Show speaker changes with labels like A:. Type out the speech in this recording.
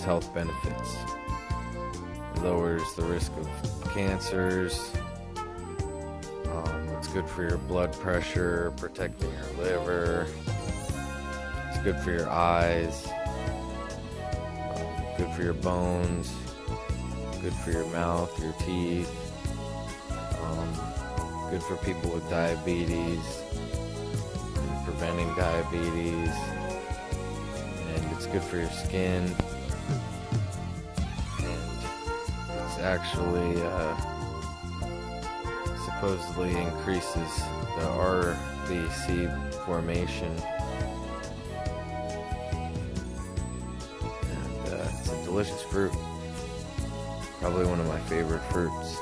A: its health benefits. It lowers the risk of cancers. Um, it's good for your blood pressure, protecting your liver. It's good for your eyes. Um, good for your bones. Good for your mouth, your teeth. Um, good for people with diabetes. Preventing diabetes. And it's good for your skin. Actually uh, supposedly increases the RBC formation. And uh, it's a delicious fruit. Probably one of my favorite fruits.